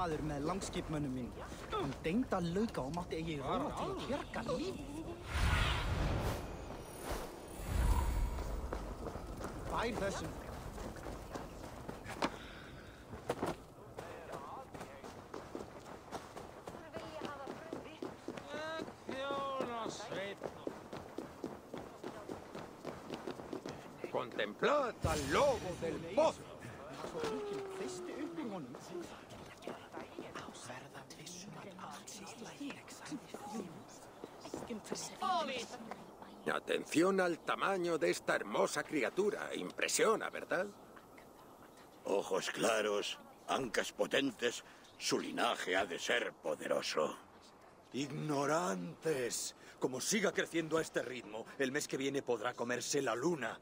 maður með langskipmönnum minn. Hann að lauka og mátti eigi róa til að bjarga lífið. Bær þessum. Contemplad al lobo del pozo. Atención al tamaño de esta hermosa criatura. Impresiona, ¿verdad? Ojos claros, ancas potentes, su linaje ha de ser poderoso. Ignorantes. Como siga creciendo a este ritmo, el mes que viene podrá comerse la luna.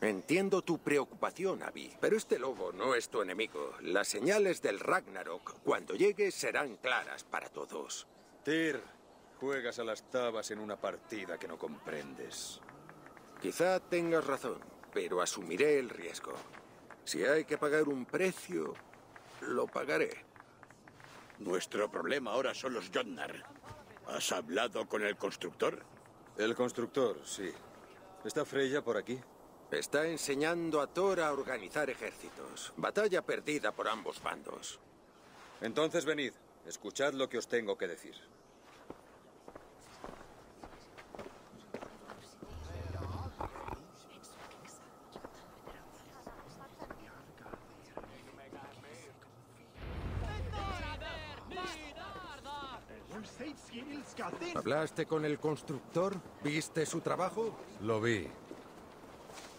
Entiendo tu preocupación, Abby, pero este lobo no es tu enemigo. Las señales del Ragnarok, cuando llegue, serán claras para todos. Tyr, juegas a las tabas en una partida que no comprendes. Quizá tengas razón, pero asumiré el riesgo. Si hay que pagar un precio, lo pagaré. Nuestro problema ahora son los Jotnar. ¿Has hablado con el constructor? El constructor, sí. ¿Está Freya por aquí? Está enseñando a Thor a organizar ejércitos. Batalla perdida por ambos bandos. Entonces venid, escuchad lo que os tengo que decir. ¿Hablaste con el constructor? ¿Viste su trabajo? Lo vi.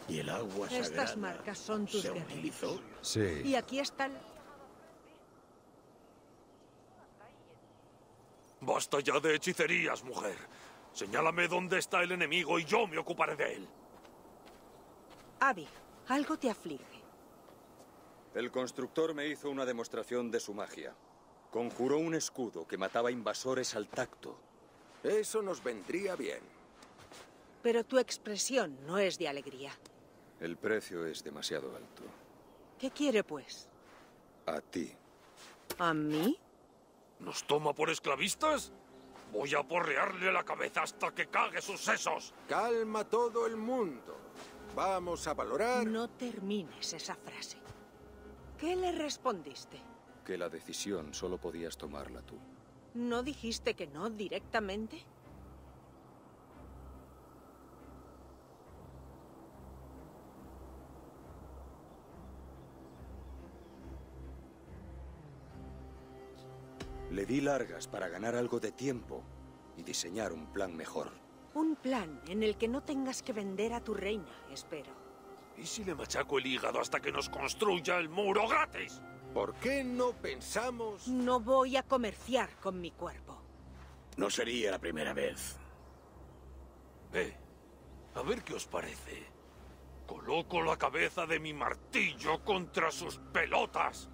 ¿Y el agua Estas marcas son tus se guerreros. utilizó? Sí. Y aquí están. Basta ya de hechicerías, mujer. Señálame dónde está el enemigo y yo me ocuparé de él. Abby, algo te aflige. El constructor me hizo una demostración de su magia. Conjuró un escudo que mataba invasores al tacto. Eso nos vendría bien. Pero tu expresión no es de alegría. El precio es demasiado alto. ¿Qué quiere, pues? A ti. ¿A mí? ¿Nos toma por esclavistas? Voy a porrearle la cabeza hasta que cague sus sesos. Calma todo el mundo. Vamos a valorar... No termines esa frase. ¿Qué le respondiste? Que la decisión solo podías tomarla tú. ¿No dijiste que no directamente? Le di largas para ganar algo de tiempo y diseñar un plan mejor. Un plan en el que no tengas que vender a tu reina, espero. ¿Y si le machaco el hígado hasta que nos construya el muro gratis? ¿Por qué no pensamos... No voy a comerciar con mi cuerpo. No sería la primera vez. Eh, a ver qué os parece. Coloco la cabeza de mi martillo contra sus pelotas.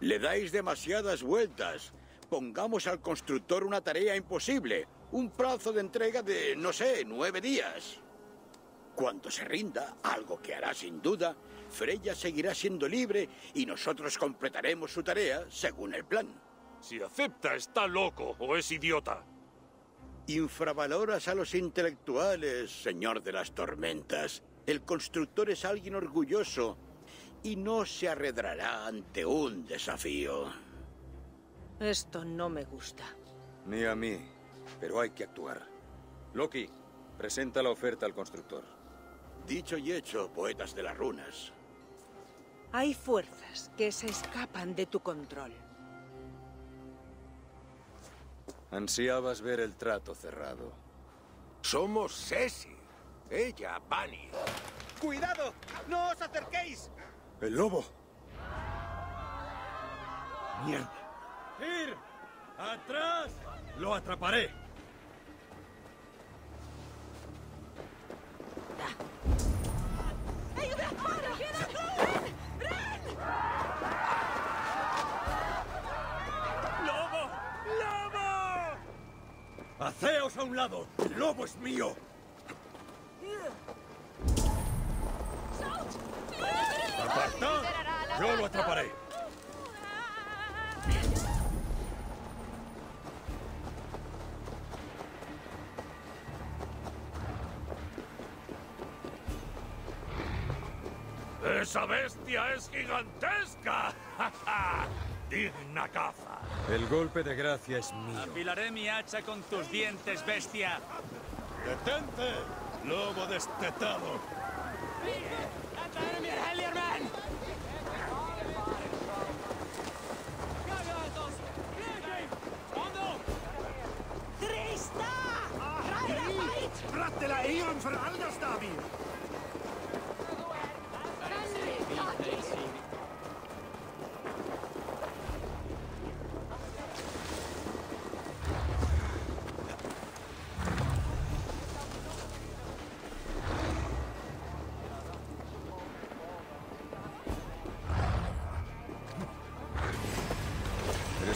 Le dais demasiadas vueltas. Pongamos al constructor una tarea imposible. Un plazo de entrega de, no sé, nueve días. Cuando se rinda, algo que hará sin duda, Freya seguirá siendo libre y nosotros completaremos su tarea según el plan. Si acepta, está loco o es idiota. Infravaloras a los intelectuales, señor de las tormentas. El constructor es alguien orgulloso y no se arredrará ante un desafío. Esto no me gusta. Ni a mí, pero hay que actuar. Loki, presenta la oferta al constructor. Dicho y hecho, poetas de las runas. Hay fuerzas que se escapan de tu control. Ansiabas ver el trato cerrado. Somos Ceci. Ella, Bunny. ¡Cuidado! ¡No os acerquéis! ¡El lobo! Mierda. ¡Ir! ¡Atrás! ¡Lo atraparé! ¡Lobo! ¡Lobo! ¡Haceos a un lado! ¡El lobo es mío! ¡Apartad! ¡Yo lo atraparé! ¡Esa bestia es gigantesca! ¡Digna caza! El golpe de gracia es mío. Afilaré mi hacha con tus dientes, bestia. ¡Detente! ¡Lobo destetado! Eon för Alderstavir!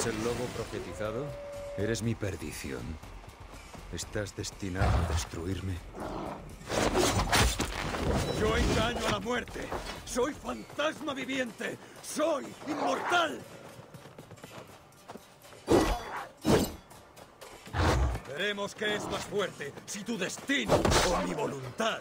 ¿Eres el lobo profetizado? Eres mi perdición. ¿Estás destinado a destruirme? Yo engaño a la muerte. Soy fantasma viviente. Soy inmortal. Veremos qué es más fuerte, si tu destino o mi voluntad.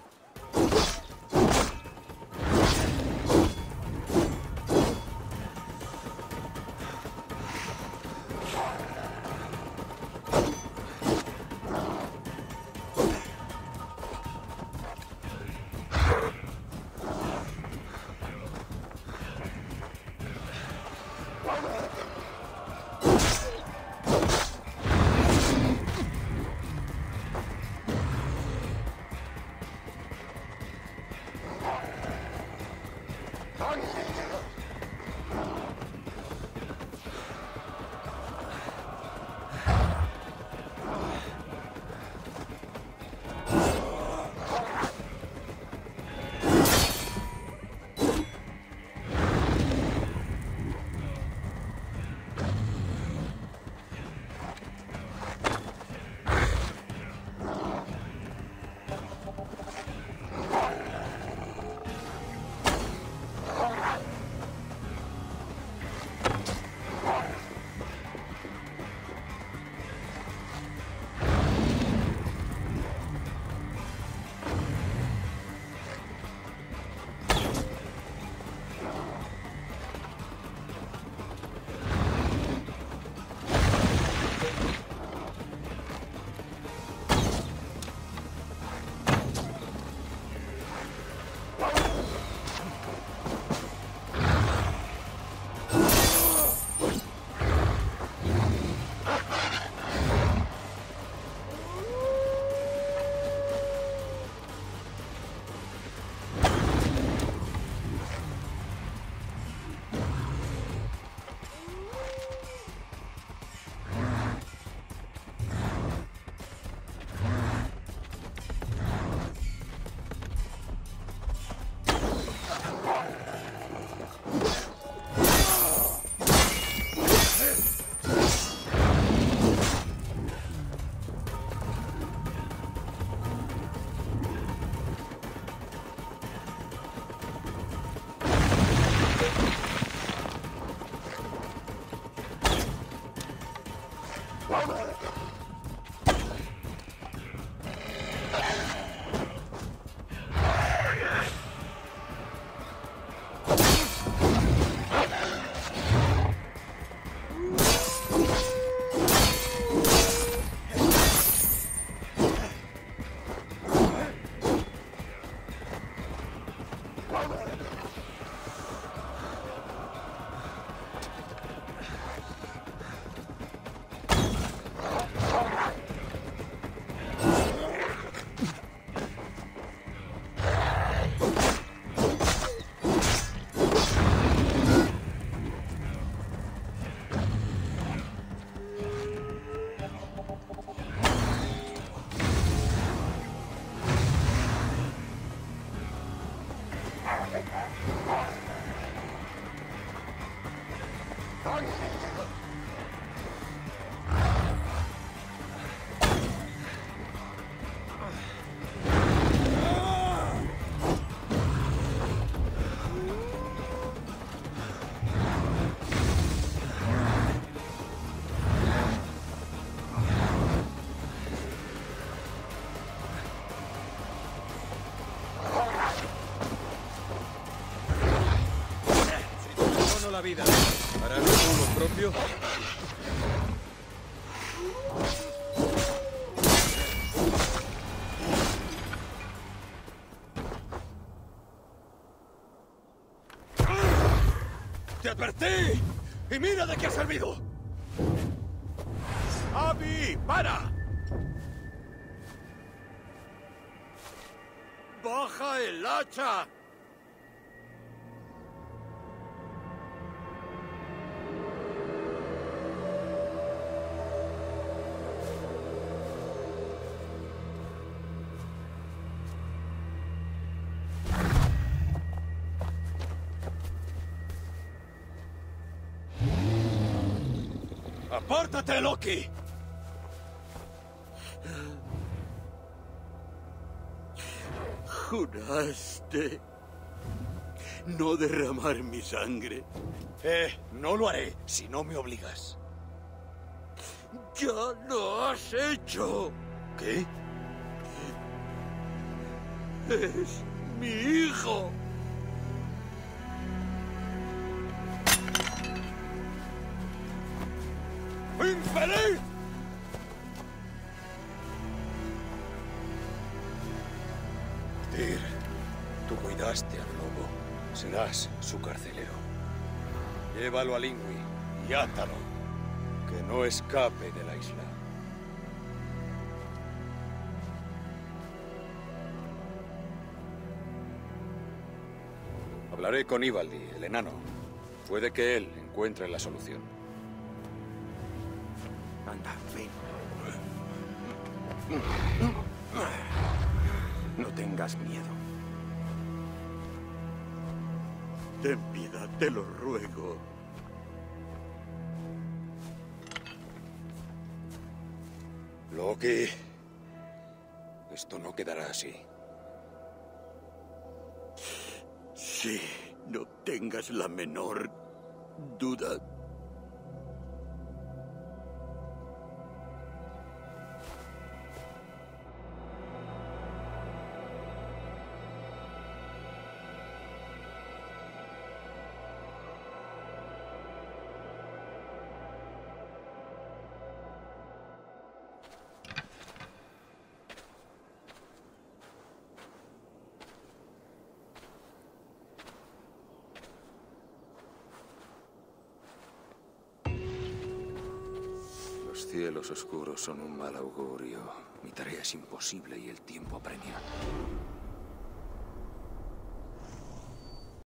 Vida, ¿harás tú lo propio? ¡Te advertí! ¡Y mira de qué ha servido! ¡Abby! ¡Para! ¡Baja el hacha! ¡Apártate, Loki! Juraste no derramar mi sangre. Eh, no lo haré si no me obligas. Ya lo has hecho. ¿Qué? Es mi hijo. ¡Infeliz! Tyr, tú cuidaste al lobo. Serás su carcelero. Llévalo a Lingui y átalo. Que no escape de la isla. Hablaré con Ivaldi, el enano. Puede que él encuentre la solución. Anda, ven. No tengas miedo. Ten piedad, te lo ruego. Loki. Esto no quedará así. Sí, no tengas la menor duda. Cielos oscuros son un mal augurio. Mi tarea es imposible y el tiempo apremia.